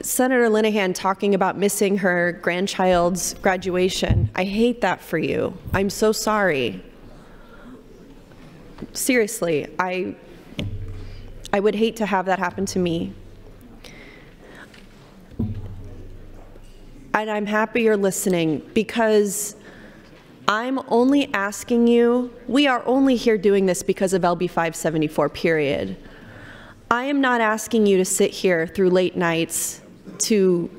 Senator Linehan talking about missing her grandchild's graduation. I hate that for you. I'm so sorry. Seriously, I I would hate to have that happen to me. And I'm happy you're listening because I'm only asking you, we are only here doing this because of LB 574, period. I am not asking you to sit here through late nights to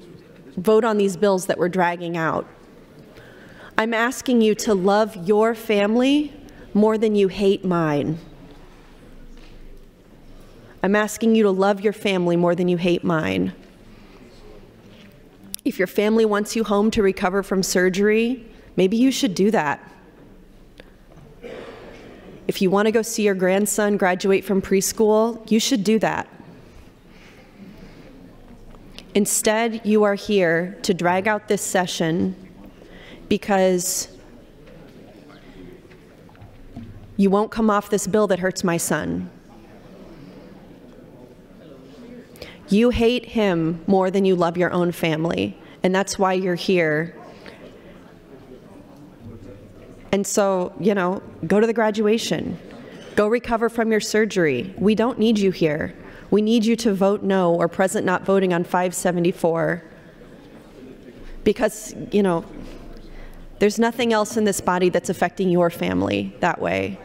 vote on these bills that we're dragging out. I'm asking you to love your family more than you hate mine. I'm asking you to love your family more than you hate mine. If your family wants you home to recover from surgery, maybe you should do that. If you want to go see your grandson graduate from preschool, you should do that. Instead, you are here to drag out this session because you won't come off this bill that hurts my son. You hate him more than you love your own family, and that's why you're here. And so, you know, go to the graduation. Go recover from your surgery. We don't need you here. We need you to vote no or present not voting on 574 because, you know, there's nothing else in this body that's affecting your family that way.